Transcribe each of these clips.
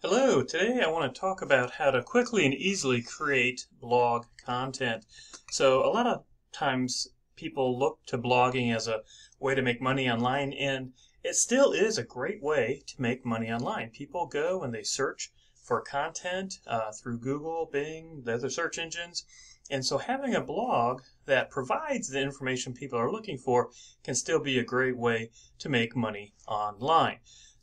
Hello, today I want to talk about how to quickly and easily create blog content. So a lot of times people look to blogging as a way to make money online and it still is a great way to make money online. People go and they search for content uh, through Google, Bing, the other search engines. And so having a blog that provides the information people are looking for can still be a great way to make money online.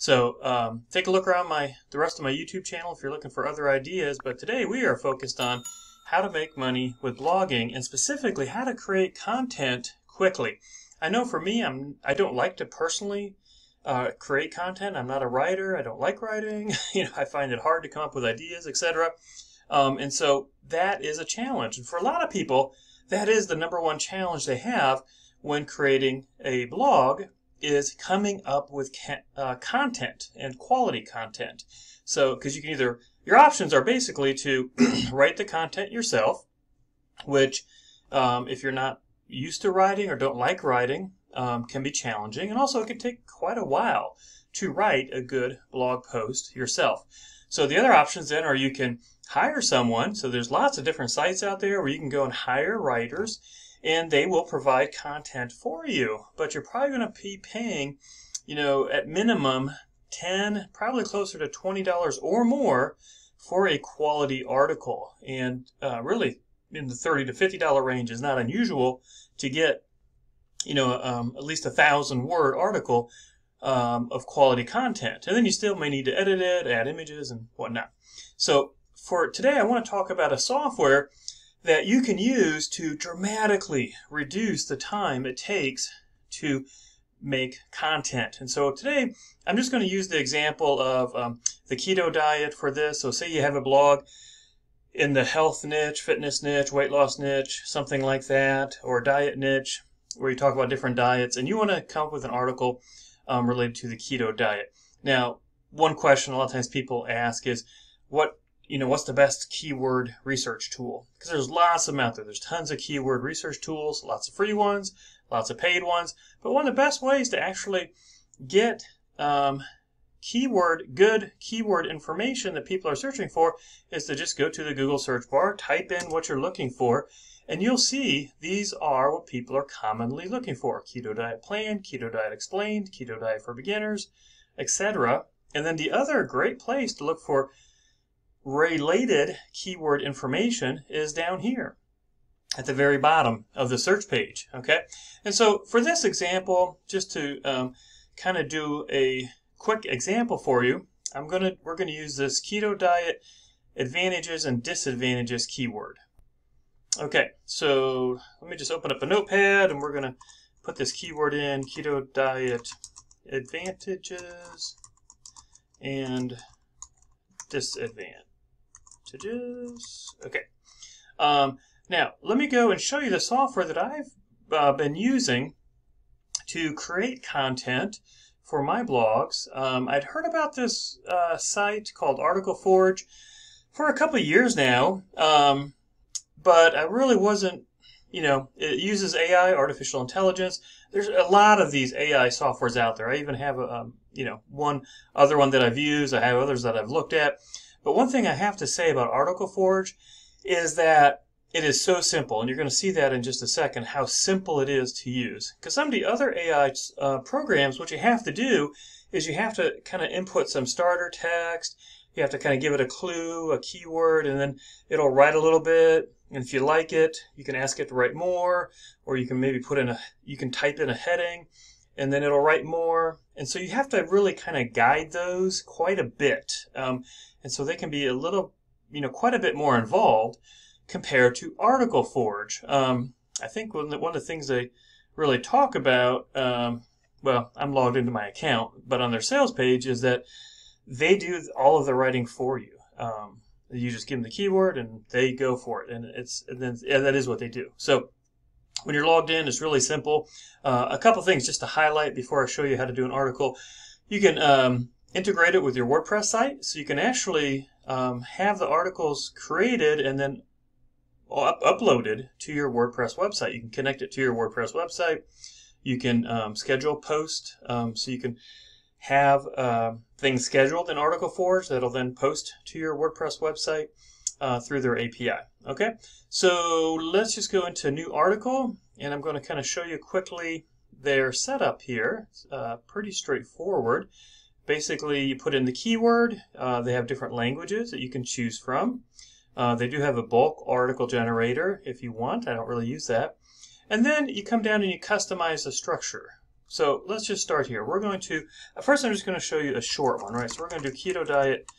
So um, take a look around my the rest of my YouTube channel if you're looking for other ideas. But today we are focused on how to make money with blogging and specifically how to create content quickly. I know for me, I'm I don't like to personally uh, create content. I'm not a writer. I don't like writing. you know, I find it hard to come up with ideas, etc. Um, and so that is a challenge. And for a lot of people, that is the number one challenge they have when creating a blog is coming up with uh, content and quality content. So, because you can either, your options are basically to write the content yourself, which, um, if you're not used to writing or don't like writing, um, can be challenging. And also, it can take quite a while to write a good blog post yourself. So, the other options then are you can hire someone. So, there's lots of different sites out there where you can go and hire writers and they will provide content for you. But you're probably going to be paying, you know, at minimum 10, probably closer to $20 or more for a quality article. And uh, really, in the 30 to $50 range is not unusual to get, you know, um, at least a thousand word article um, of quality content. And then you still may need to edit it, add images, and whatnot. So for today, I want to talk about a software that you can use to dramatically reduce the time it takes to make content. And so today I'm just going to use the example of um, the keto diet for this. So say you have a blog in the health niche, fitness niche, weight loss niche, something like that, or diet niche where you talk about different diets and you want to come up with an article um, related to the keto diet. Now, one question a lot of times people ask is what you know, what's the best keyword research tool? Because there's lots of them out there. There's tons of keyword research tools, lots of free ones, lots of paid ones. But one of the best ways to actually get um, keyword, good keyword information that people are searching for is to just go to the Google search bar, type in what you're looking for, and you'll see these are what people are commonly looking for. Keto diet plan, keto diet explained, keto diet for beginners, etc. And then the other great place to look for related keyword information is down here at the very bottom of the search page. Okay, and so for this example, just to um, kind of do a quick example for you, I'm gonna we're gonna use this keto diet advantages and disadvantages keyword. Okay, so let me just open up a notepad and we're gonna put this keyword in keto diet advantages and disadvantages advantages. Okay. Um, now, let me go and show you the software that I've uh, been using to create content for my blogs. Um, I'd heard about this uh, site called Article Forge for a couple of years now, um, but I really wasn't, you know, it uses AI, artificial intelligence. There's a lot of these AI softwares out there. I even have a, um, you know, one other one that I've used. I have others that I've looked at. But one thing I have to say about Article Forge is that it is so simple, and you're going to see that in just a second, how simple it is to use. Because some of the other AI uh, programs, what you have to do is you have to kind of input some starter text, you have to kind of give it a clue, a keyword, and then it'll write a little bit. And if you like it, you can ask it to write more, or you can maybe put in a, you can type in a heading, and then it'll write more. And so you have to really kind of guide those quite a bit. Um, and so they can be a little, you know, quite a bit more involved compared to Article Forge. Um, I think one of the things they really talk about, um, well, I'm logged into my account, but on their sales page is that they do all of the writing for you. Um, you just give them the keyword and they go for it, and it's and then yeah, that is what they do. So when you're logged in, it's really simple. Uh, a couple things just to highlight before I show you how to do an article. You can um, integrate it with your WordPress site, so you can actually um, have the articles created and then up- uploaded to your WordPress website. You can connect it to your WordPress website. You can um, schedule post, um, so you can have uh, things scheduled in Article Forge that'll then post to your WordPress website uh, through their API. Okay, so let's just go into new article, and I'm going to kind of show you quickly their setup here. Uh, pretty straightforward. Basically, you put in the keyword. Uh, they have different languages that you can choose from. Uh, they do have a bulk article generator if you want. I don't really use that. And then you come down and you customize the structure. So let's just start here. We're going to, first I'm just going to show you a short one, right? So we're going to do keto diet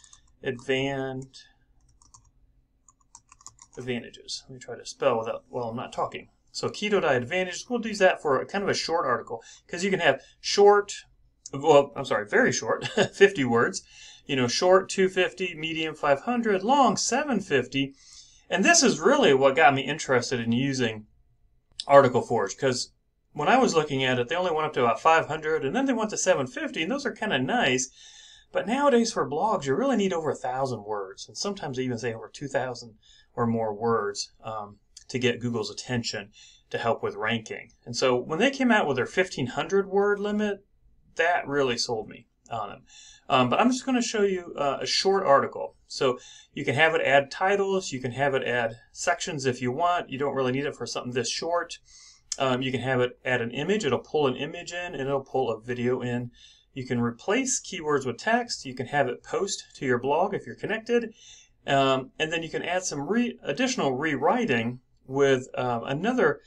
advanced advantages. Let me try to spell without, while I'm not talking. So keto diet advantages, we'll do that for a, kind of a short article because you can have short, well, I'm sorry, very short, 50 words, you know, short 250, medium 500, long 750. And this is really what got me interested in using Article Forge because when I was looking at it, they only went up to about 500 and then they went to 750, and those are kind of nice. But nowadays for blogs, you really need over a thousand words, and sometimes they even say over 2,000 or more words um, to get Google's attention to help with ranking. And so when they came out with their 1,500 word limit, that really sold me on them. Um, but I'm just going to show you uh, a short article. So you can have it add titles, you can have it add sections if you want. You don't really need it for something this short. Um, you can have it add an image. It'll pull an image in and it'll pull a video in. You can replace keywords with text. You can have it post to your blog if you're connected. Um, and then you can add some re additional rewriting with um, another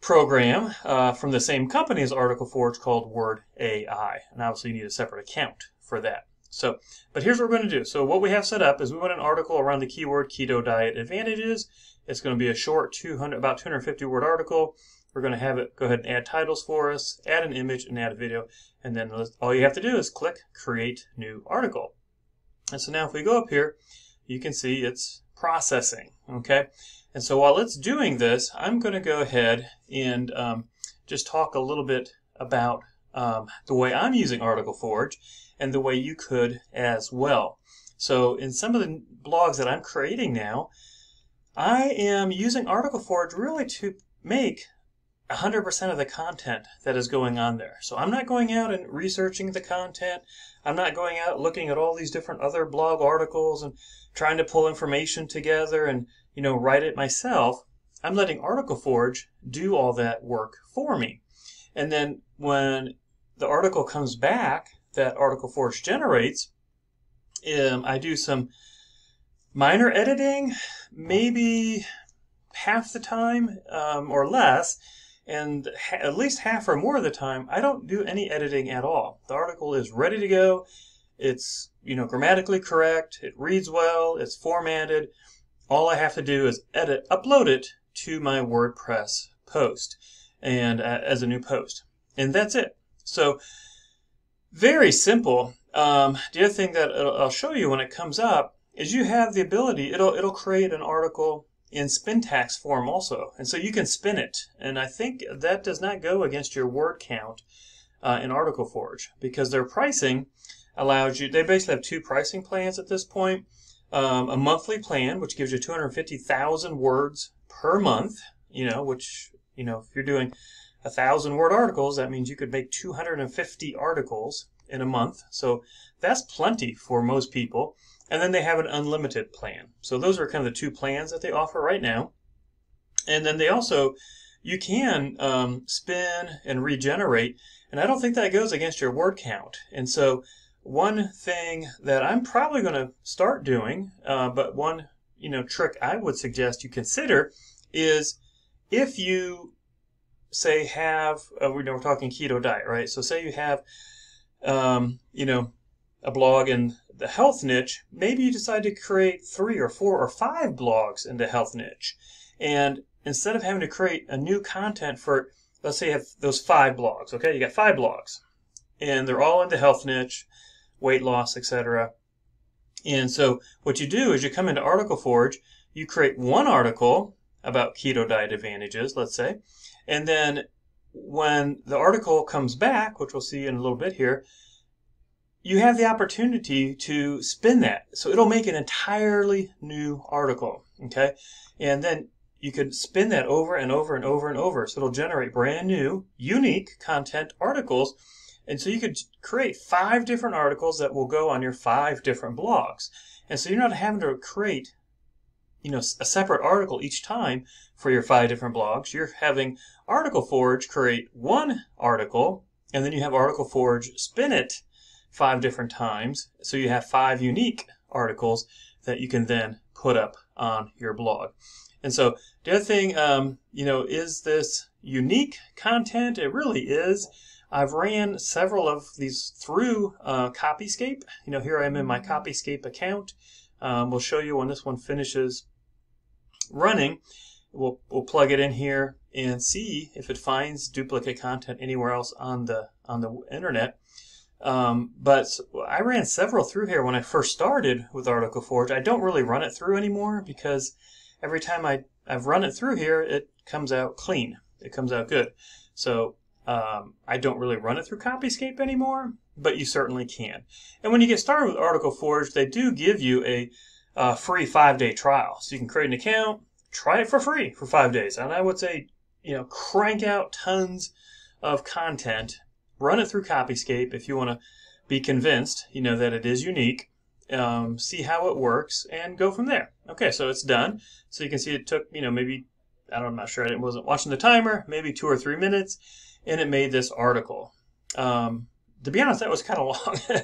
program uh, from the same company as Article Forge called Word AI. And obviously you need a separate account for that. So, but here's what we're going to do. So what we have set up is we want an article around the keyword keto diet advantages. It's going to be a short 200, about 250 word article. We're going to have it go ahead and add titles for us, add an image, and add a video. And then all you have to do is click Create New Article. And so now if we go up here, you can see it's processing, okay? And so while it's doing this, I'm going to go ahead and um, just talk a little bit about um, the way I'm using Article Forge and the way you could as well. So in some of the blogs that I'm creating now, I am using Article Forge really to make 100% of the content that is going on there. So I'm not going out and researching the content. I'm not going out looking at all these different other blog articles and trying to pull information together and, you know, write it myself. I'm letting Article Forge do all that work for me. And then when the article comes back that Article Forge generates, um, I do some minor editing, maybe half the time um, or less, and at least half or more of the time, I don't do any editing at all. The article is ready to go. It's you know grammatically correct. It reads well. It's formatted. All I have to do is edit, upload it to my WordPress post, and uh, as a new post, and that's it. So very simple. Um, the other thing that I'll show you when it comes up is you have the ability, it'll, it'll create an article in Spintax form also. And so you can spin it. And I think that does not go against your word count uh, in Article Forge because their pricing allows you, they basically have two pricing plans at this point. Um, a monthly plan, which gives you 250,000 words per month, you know, which, you know, if you're doing a thousand word articles, that means you could make 250 articles in a month. So that's plenty for most people. And then they have an unlimited plan. So those are kind of the two plans that they offer right now. And then they also, you can um, spin and regenerate. And I don't think that goes against your word count. And so one thing that I'm probably going to start doing, uh, but one you know trick I would suggest you consider is if you say have uh, we know we're talking keto diet, right? So say you have um, you know a blog in the health niche, maybe you decide to create three or four or five blogs in the health niche. And instead of having to create a new content for, let's say you have those five blogs, okay? You got five blogs and they're all in the health niche, weight loss, etc. And so what you do is you come into Article Forge, you create one article about keto diet advantages, let's say, and then when the article comes back, which we'll see in a little bit here, you have the opportunity to spin that. So it'll make an entirely new article, okay? And then you could spin that over and over and over and over. So it'll generate brand new, unique content articles. And so you could create five different articles that will go on your five different blogs. And so you're not having to create you know, a separate article each time for your five different blogs. You're having Article Forge create one article, and then you have Article Forge spin it five different times. So you have five unique articles that you can then put up on your blog. And so the other thing, um, you know, is this unique content? It really is. I've ran several of these through uh, Copyscape. You know, here I am in my Copyscape account. Um, we'll show you when this one finishes running. We'll, we'll plug it in here and see if it finds duplicate content anywhere else on the on the internet. Um, but I ran several through here when I first started with Article Forge. I don't really run it through anymore because every time I, I've run it through here, it comes out clean. It comes out good. So um, I don't really run it through Copyscape anymore, but you certainly can. And when you get started with Article Forge, they do give you a, a free five-day trial. So you can create an account, try it for free for five days. And I would say, you know, crank out tons of content run it through Copyscape if you want to be convinced, you know, that it is unique. Um, see how it works and go from there. Okay, so it's done. So you can see it took, you know, maybe, I don't, I'm not sure, I wasn't watching the timer, maybe two or three minutes, and it made this article. Um, to be honest, that was kind of long.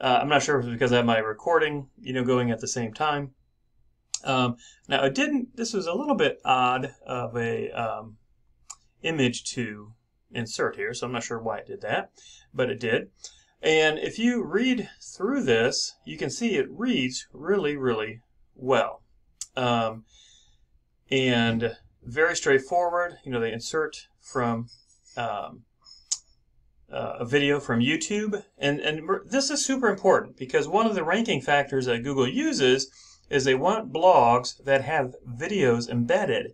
uh, I'm not sure if it was because I have my recording, you know, going at the same time. Um, now, it didn't, this was a little bit odd of a um, image to insert here, so I'm not sure why it did that, but it did. And if you read through this, you can see it reads really, really well. Um, and very straightforward. You know, they insert from um, uh, a video from YouTube. And, and this is super important because one of the ranking factors that Google uses is they want blogs that have videos embedded.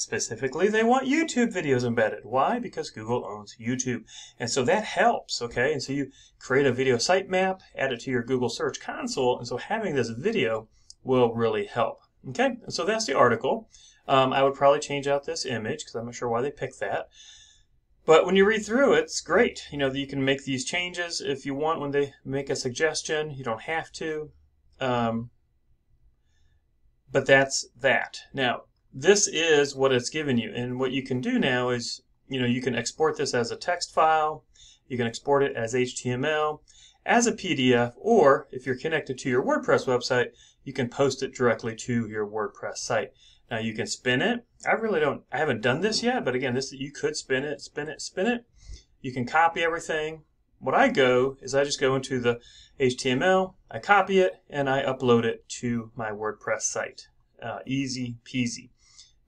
Specifically, they want YouTube videos embedded. Why? Because Google owns YouTube. And so that helps, okay? And so you create a video sitemap, add it to your Google Search Console, and so having this video will really help. Okay, and so that's the article. Um, I would probably change out this image because I'm not sure why they picked that. But when you read through it's great. You know, that you can make these changes if you want when they make a suggestion. You don't have to. Um, but that's that. Now, this is what it's given you. And what you can do now is, you know, you can export this as a text file, you can export it as HTML, as a PDF, or if you're connected to your WordPress website, you can post it directly to your WordPress site. Now you can spin it. I really don't, I haven't done this yet, but again, this you could spin it, spin it, spin it. You can copy everything. What I go is I just go into the HTML, I copy it, and I upload it to my WordPress site. Uh, easy peasy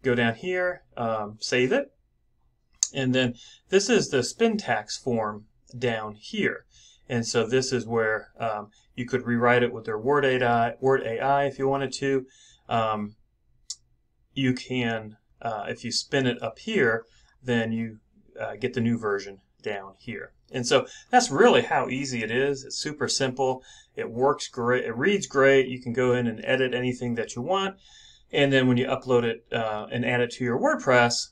go down here, um, save it, and then this is the Spintax form down here. And so this is where um, you could rewrite it with their Word AI, Word AI if you wanted to. Um, you can, uh, if you spin it up here, then you uh, get the new version down here. And so that's really how easy it is. It's super simple. It works great. It reads great. You can go in and edit anything that you want. And then when you upload it uh, and add it to your WordPress,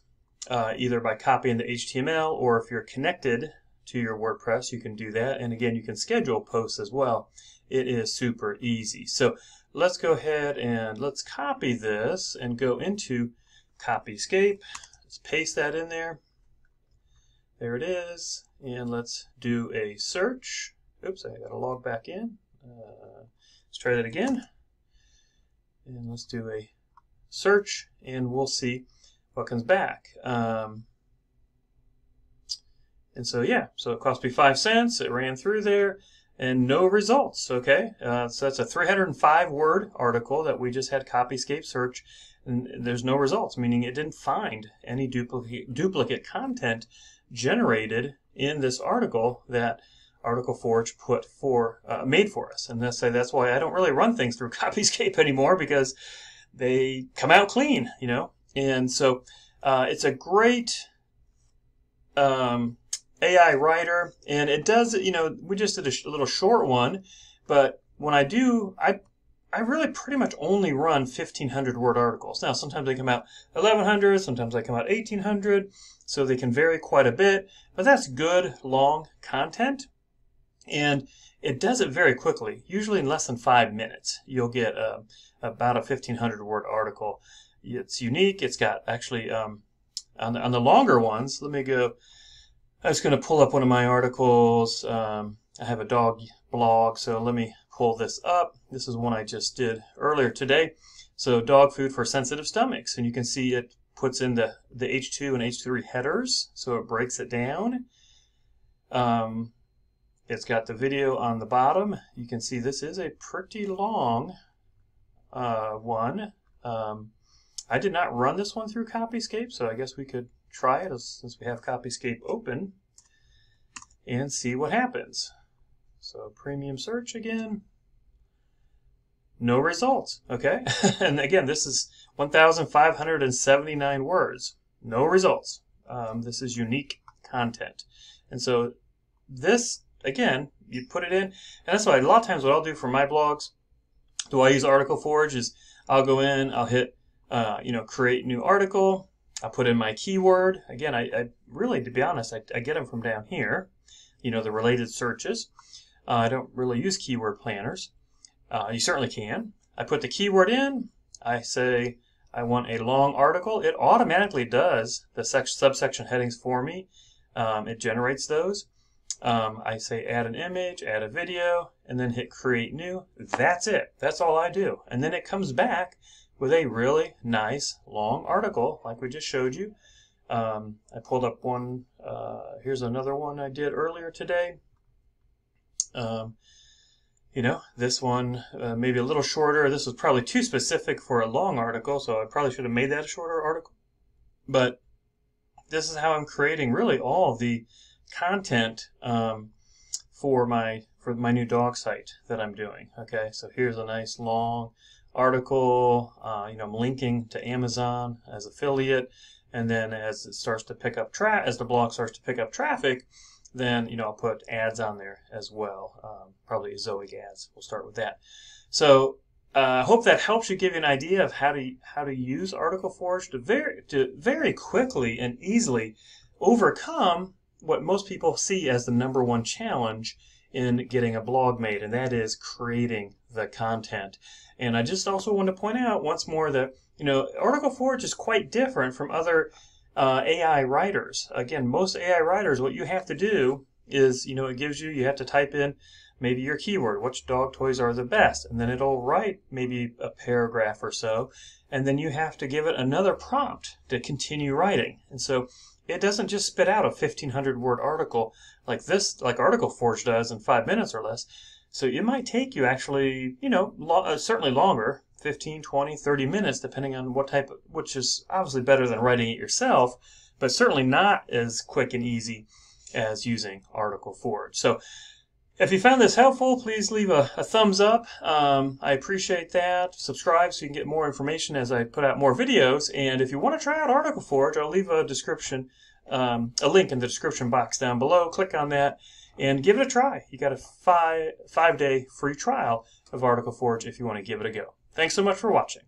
uh, either by copying the HTML or if you're connected to your WordPress, you can do that. And again, you can schedule posts as well. It is super easy. So let's go ahead and let's copy this and go into Copyscape. Let's paste that in there. There it is. And let's do a search. Oops, I got to log back in. Uh, let's try that again. And let's do a search and we'll see what comes back. Um, and so, yeah, so it cost me five cents. It ran through there and no results. Okay, uh, so that's a 305 word article that we just had Copyscape search, and there's no results, meaning it didn't find any duplicate duplicate content generated in this article that Article Forge put for uh, made for us. And that's say that's why I don't really run things through Copyscape anymore because they come out clean, you know. And so uh, it's a great um, AI writer, and it does, you know, we just did a, sh- a little short one, but when I do, I I really pretty much only run 1500 word articles. Now, sometimes they come out 1100, sometimes they come out 1800, so they can vary quite a bit, but that's good, long content. And it does it very quickly, usually in less than five minutes. You'll get uh, about a 1500 word article. It's unique. It's got actually, um, on, the, on the longer ones, let me go. I was going to pull up one of my articles. Um, I have a dog blog, so let me pull this up. This is one I just did earlier today. So dog food for sensitive stomachs, and you can see it puts in the, the H2 and H3 headers, so it breaks it down. Um, it's got the video on the bottom. You can see this is a pretty long uh, one. Um, I did not run this one through Copyscape, so I guess we could try it since we have Copyscape open and see what happens. So premium search again. No results, okay? and again, this is 1,579 words. No results. Um, this is unique content. And so this again, you put it in, and that's why a lot of times what I'll do for my blogs, do I use Article Forge is I'll go in, I'll hit, uh, you know, create new article. I'll put in my keyword. Again, I, I really, to be honest, I, I, get them from down here. You know, the related searches. Uh, I don't really use keyword planners. Uh, you certainly can. I put the keyword in. I say I want a long article. It automatically does the subsection headings for me. Um, it generates those. Um, I say add an image, add a video, and then hit create new. That's it. That's all I do. And then it comes back with a really nice long article like we just showed you. Um, I pulled up one, uh, here's another one I did earlier today. Um, you know, this one uh, maybe a little shorter. This was probably too specific for a long article, so I probably should have made that a shorter article. But this is how I'm creating really all the content um, for my for my new dog site that I'm doing. Okay, so here's a nice long article. Uh, you know, I'm linking to Amazon as affiliate, and then as it starts to pick up tra- as the blog starts to pick up traffic, then you know I'll put ads on there as well. Um, probably Ezoic ads. We'll start with that. So uh, I uh, hope that helps you give you an idea of how to how to use Article Forge to very to very quickly and easily overcome what most people see as the number one challenge in getting a blog made, and that is creating the content. And I just also want to point out once more that you know Article Forge is quite different from other uh, AI writers. Again, most AI writers, what you have to do is you know it gives you you have to type in maybe your keyword, which dog toys are the best, and then it'll write maybe a paragraph or so, and then you have to give it another prompt to continue writing. And so it doesn't just spit out a 1500 word article like this, like Article Forge does in five minutes or less. So it might take you actually, you know, lo- uh, certainly longer, 15, 20, 30 minutes, depending on what type of, which is obviously better than writing it yourself, but certainly not as quick and easy as using Article Forge. So if you found this helpful, please leave a, a thumbs up. Um, I appreciate that. Subscribe so you can get more information as I put out more videos. And if you want to try out Article Forge, I'll leave a description, um, a link in the description box down below. Click on that and give it a try. You got a five five day free trial of Article Forge if you want to give it a go. Thanks so much for watching.